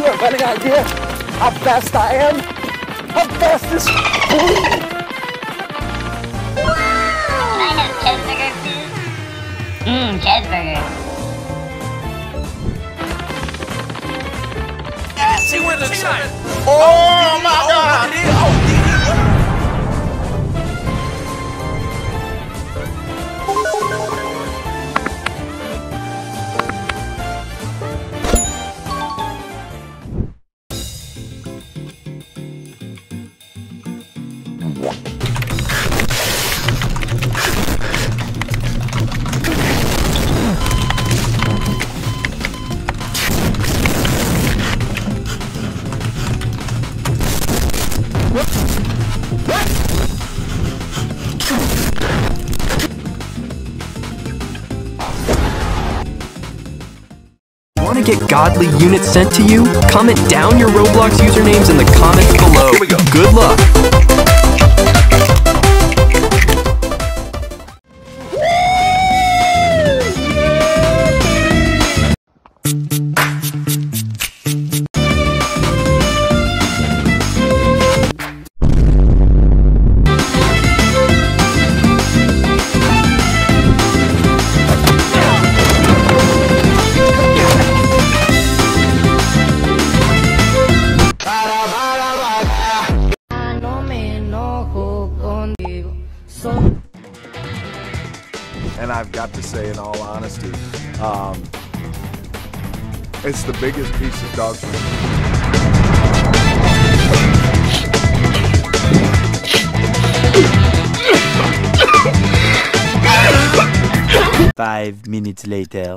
You have any idea how fast I am? How fast is Can I have cheeseburger, please? Mmm, cheeseburger. She went to China. Oh my oh, god! Get godly units sent to you? Comment down your Roblox usernames in the comments below. Here we go. Good luck. And I've got to say, in all honesty, um, it's the biggest piece of dog food. Five minutes later.